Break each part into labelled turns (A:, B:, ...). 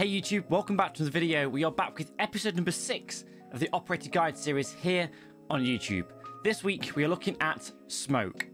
A: Hey YouTube, welcome back to the video. We are back with episode number 6 of the Operator Guide series here on YouTube. This week we are looking at smoke.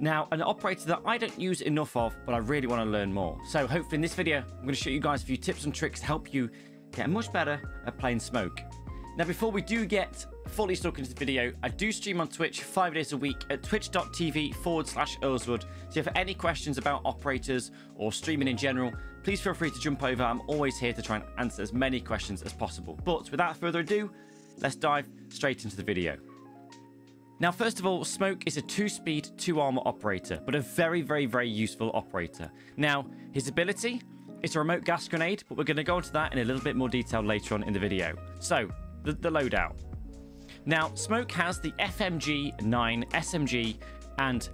A: Now, an operator that I don't use enough of, but I really want to learn more. So hopefully in this video, I'm going to show you guys a few tips and tricks to help you get much better at playing smoke. Now, before we do get fully stuck into the video, I do stream on Twitch five days a week at twitch.tv forward slash Earlswood. So if you have any questions about operators or streaming in general, please feel free to jump over. I'm always here to try and answer as many questions as possible. But without further ado, let's dive straight into the video. Now, first of all, Smoke is a two-speed, two-armor operator, but a very, very, very useful operator. Now, his ability is a remote gas grenade, but we're going to go into that in a little bit more detail later on in the video. So, the, the loadout. Now, Smoke has the FMG-9 SMG and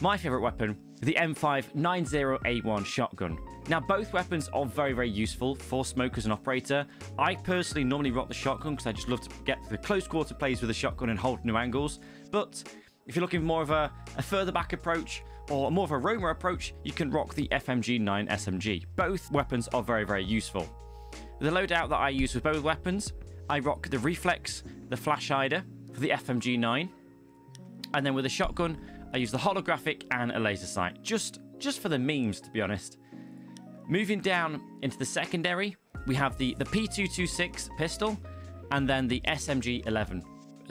A: my favorite weapon, the M590A1 shotgun. Now, both weapons are very, very useful for Smoke as an operator. I personally normally rock the shotgun because I just love to get the close quarter plays with the shotgun and hold new angles. But if you're looking for more of a, a further back approach or more of a roamer approach, you can rock the FMG-9 SMG. Both weapons are very, very useful. The loadout that I use with both weapons I rock the Reflex, the Flash Hider for the FMG9. And then with the shotgun, I use the holographic and a laser sight. Just, just for the memes, to be honest. Moving down into the secondary, we have the, the P226 pistol and then the SMG-11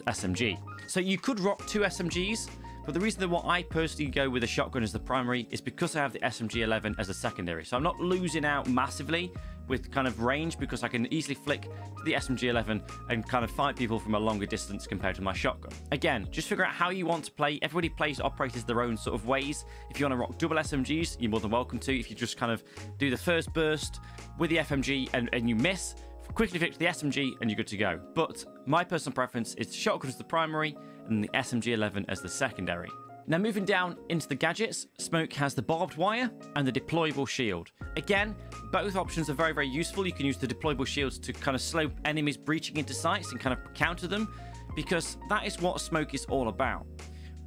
A: SMG. So you could rock two SMGs, but the reason that what I personally go with a shotgun as the primary is because I have the SMG-11 as a secondary. So I'm not losing out massively with kind of range because I can easily flick to the SMG-11 and kind of fight people from a longer distance compared to my shotgun. Again, just figure out how you want to play. Everybody plays operators their own sort of ways. If you want to rock double SMGs, you're more than welcome to. If you just kind of do the first burst with the FMG and, and you miss, quickly flick to the SMG and you're good to go. But my personal preference is shotgun as the primary and the SMG-11 as the secondary. Now moving down into the gadgets, Smoke has the barbed wire and the deployable shield. Again, both options are very, very useful. You can use the deployable shields to kind of slow enemies breaching into sites and kind of counter them because that is what Smoke is all about.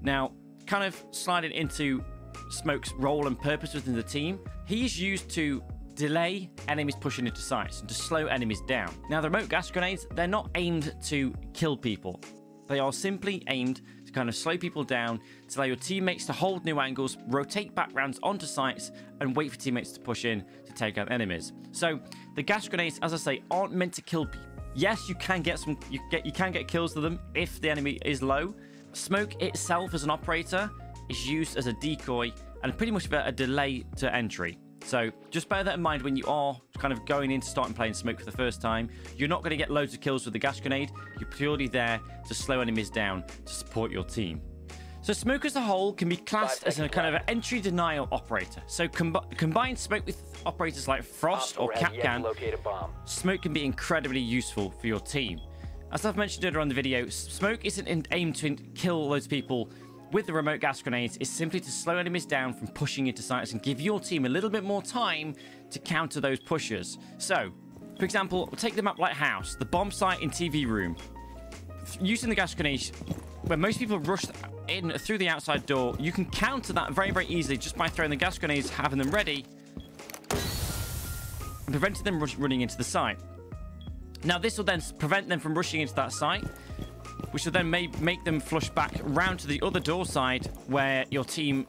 A: Now, kind of sliding into Smoke's role and purpose within the team, he is used to delay enemies pushing into sites and to slow enemies down. Now, the remote gas grenades, they're not aimed to kill people. They are simply aimed kind of slow people down, to allow your teammates to hold new angles, rotate backgrounds onto sites, and wait for teammates to push in to take out enemies. So the gas grenades, as I say, aren't meant to kill people. Yes, you can get some you get you can get kills to them if the enemy is low. Smoke itself as an operator is used as a decoy and pretty much a delay to entry. So just bear that in mind when you are kind of going into starting playing Smoke for the first time. You're not going to get loads of kills with the gas grenade. You're purely there to slow enemies down to support your team. So Smoke as a whole can be classed as a kind of an entry denial operator. So com combine Smoke with operators like Frost or Kapkan, Smoke can be incredibly useful for your team. As I've mentioned earlier on the video, Smoke isn't aimed to kill those people with the remote gas grenades is simply to slow enemies down from pushing into sites and give your team a little bit more time to counter those pushers. So, for example, take the map Lighthouse, the bomb site in TV room. Using the gas grenades, when most people rush in through the outside door, you can counter that very, very easily just by throwing the gas grenades, having them ready, and preventing them running into the site. Now, this will then prevent them from rushing into that site, which will then make them flush back round to the other door side where your team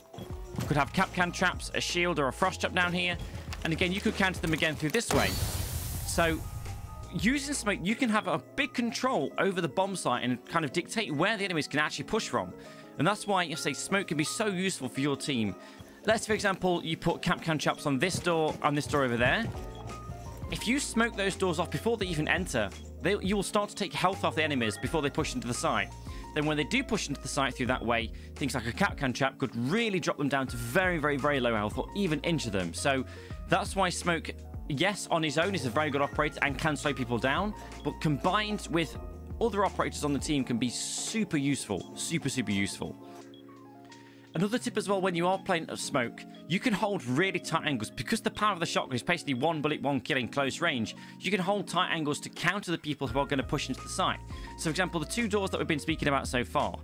A: could have Kapkan traps, a shield or a frost trap down here. And again, you could counter them again through this way. So using smoke, you can have a big control over the bomb site and kind of dictate where the enemies can actually push from. And that's why you say smoke can be so useful for your team. Let's, for example, you put Kapkan traps on this door and this door over there. If you smoke those doors off before they even enter, they, you will start to take health off the enemies before they push into the site. Then when they do push into the site through that way, things like a Kapkan trap could really drop them down to very, very, very low health or even injure them. So that's why Smoke, yes, on his own is a very good operator and can slow people down, but combined with other operators on the team can be super useful. Super, super useful. Another tip as well, when you are playing a smoke, you can hold really tight angles. Because the power of the shotgun is basically one bullet, one kill in close range, you can hold tight angles to counter the people who are going to push into the site. So, for example, the two doors that we've been speaking about so far,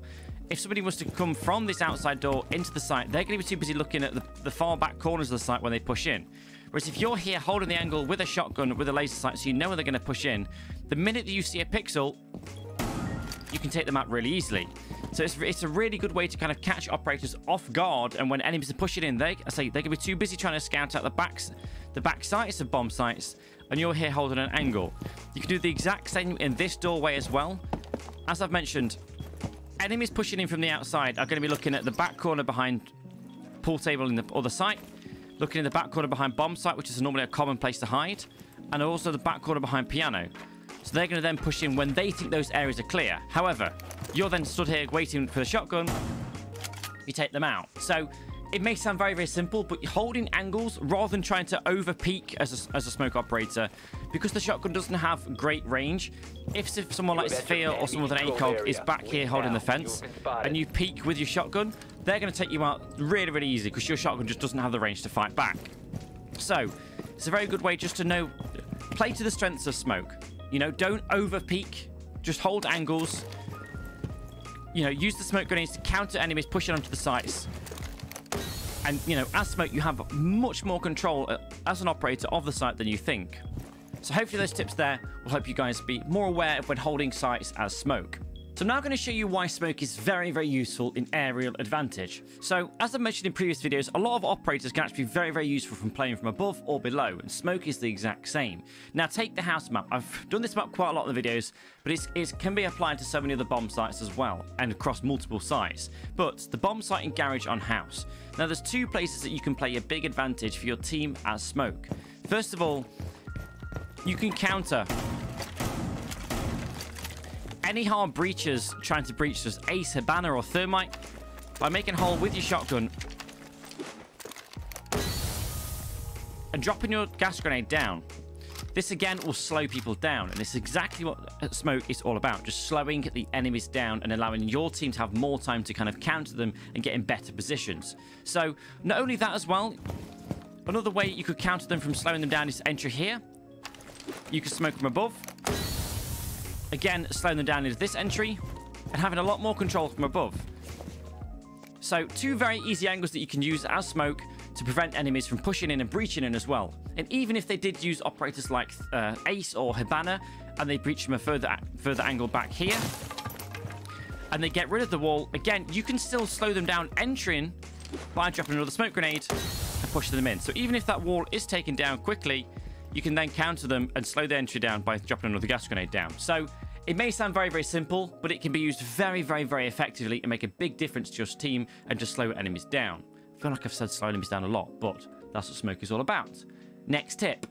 A: if somebody was to come from this outside door into the site, they're going to be too busy looking at the, the far back corners of the site when they push in. Whereas if you're here holding the angle with a shotgun, with a laser sight, so you know where they're going to push in, the minute that you see a pixel, you can take them out really easily. So it's, it's a really good way to kind of catch operators off guard, and when enemies are pushing in, they say they can be too busy trying to scout out the backs, the back sites of bomb sites, and you're here holding an angle. You can do the exact same in this doorway as well. As I've mentioned, enemies pushing in from the outside are going to be looking at the back corner behind pool table in the other site, looking in the back corner behind bomb site, which is normally a common place to hide, and also the back corner behind piano. So they're going to then push in when they think those areas are clear. However, you're then stood here waiting for the shotgun. You take them out. So it may sound very, very simple, but holding angles rather than trying to over peek as a, as a smoke operator, because the shotgun doesn't have great range, if someone like Zofia or someone with an ACOG is back here holding the fence and you peek with your shotgun, they're going to take you out really, really easy because your shotgun just doesn't have the range to fight back. So it's a very good way just to know, play to the strengths of smoke. You know, don't over peek, just hold angles. You know, use the smoke grenades to counter enemies pushing onto the sites. And, you know, as smoke, you have much more control uh, as an operator of the site than you think. So hopefully those tips there will help you guys be more aware of when holding sites as smoke. So now I'm now going to show you why smoke is very, very useful in aerial advantage. So, as I mentioned in previous videos, a lot of operators can actually be very, very useful from playing from above or below, and smoke is the exact same. Now, take the house map. I've done this map quite a lot in the videos, but it can be applied to so many other bomb sites as well, and across multiple sites. But the bomb site and garage on house. Now, there's two places that you can play a big advantage for your team as smoke. First of all, you can counter any hard breaches trying to breach just Ace, Hibana, or Thermite by making hole with your shotgun and dropping your gas grenade down. This again will slow people down, and this is exactly what uh, smoke is all about, just slowing the enemies down and allowing your team to have more time to kind of counter them and get in better positions. So, not only that as well, another way you could counter them from slowing them down is to enter here. You can smoke from above, Again, slowing them down into this entry and having a lot more control from above. So two very easy angles that you can use as smoke to prevent enemies from pushing in and breaching in as well. And even if they did use operators like uh, Ace or Hibana and they breach from a further, further angle back here and they get rid of the wall, again, you can still slow them down entering by dropping another smoke grenade and pushing them in. So even if that wall is taken down quickly, you can then counter them and slow the entry down by dropping another gas grenade down. So it may sound very, very simple, but it can be used very, very, very effectively and make a big difference to your team and just slow enemies down. I feel like I've said slow enemies down a lot, but that's what smoke is all about. Next tip.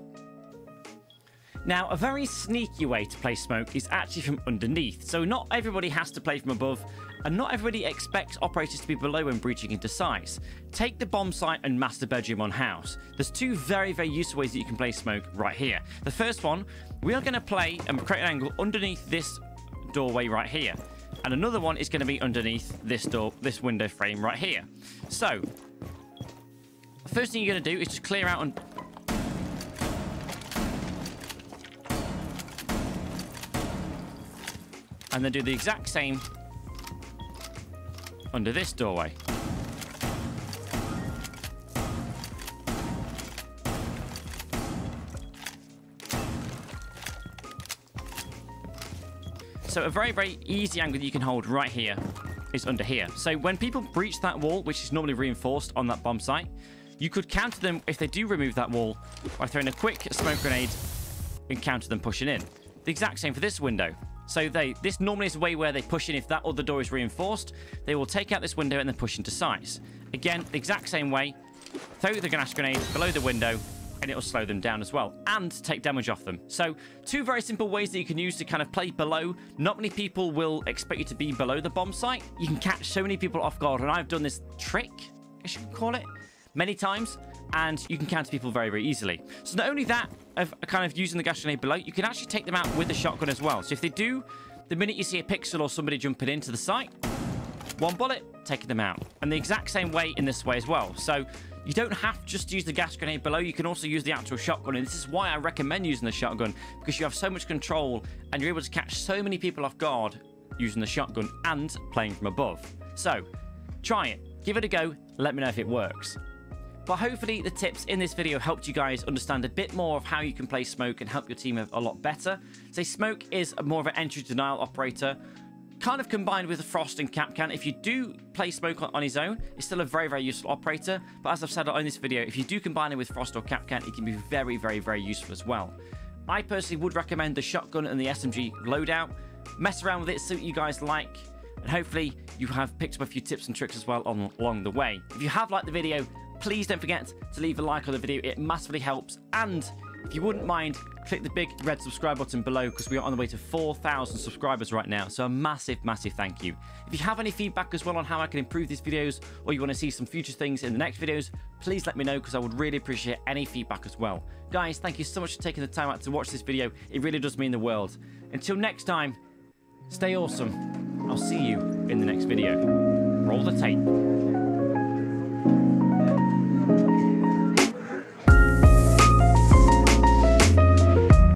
A: Now, a very sneaky way to play smoke is actually from underneath. So not everybody has to play from above, and not everybody expects operators to be below when breaching into sites. Take the bomb site and master bedroom on house. There's two very, very useful ways that you can play smoke right here. The first one, we are going to play and create an angle underneath this doorway right here. And another one is going to be underneath this door, this window frame right here. So, the first thing you're going to do is just clear out and and then do the exact same under this doorway. So a very, very easy angle that you can hold right here is under here. So when people breach that wall, which is normally reinforced on that bomb site, you could counter them if they do remove that wall by throwing a quick smoke grenade and counter them pushing in. The exact same for this window. So they this normally is a way where they push in if that other door is reinforced. They will take out this window and then push into sites. Again, the exact same way. Throw the gas grenade below the window and it'll slow them down as well and take damage off them. So two very simple ways that you can use to kind of play below. Not many people will expect you to be below the bomb site. You can catch so many people off guard and I've done this trick, I can call it, many times and you can counter people very, very easily. So not only that, of kind of using the gas grenade below, you can actually take them out with the shotgun as well. So if they do, the minute you see a pixel or somebody jumping into the site, one bullet, taking them out. And the exact same way in this way as well. So you don't have to just use the gas grenade below. You can also use the actual shotgun. And this is why I recommend using the shotgun because you have so much control and you're able to catch so many people off guard using the shotgun and playing from above. So try it. Give it a go. Let me know if it works. But hopefully the tips in this video helped you guys understand a bit more of how you can play Smoke and help your team a lot better. Say Smoke is more of an entry denial operator, kind of combined with Frost and Kapkan. If you do play Smoke on, his own, it's still a very, very useful operator. But as I've said in this video, if you do combine it with Frost or Kapkan, it can be very, very, very useful as well. I personally would recommend the shotgun and the SMG loadout. Mess around with it, see what you guys like, and hopefully you have picked up a few tips and tricks as well on, along the way. If you have liked the video, please don't forget to leave a like on the video. It massively helps. And if you wouldn't mind, click the big red subscribe button below because we are on the way to 4,000 subscribers right now. So a massive, massive thank you. If you have any feedback as well on how I can improve these videos or you want to see some future things in the next videos, please let me know because I would really appreciate any feedback as well. Guys, thank you so much for taking the time out to watch this video. It really does mean the world. Until next time, stay awesome. I'll see you in the next video. Roll the tape.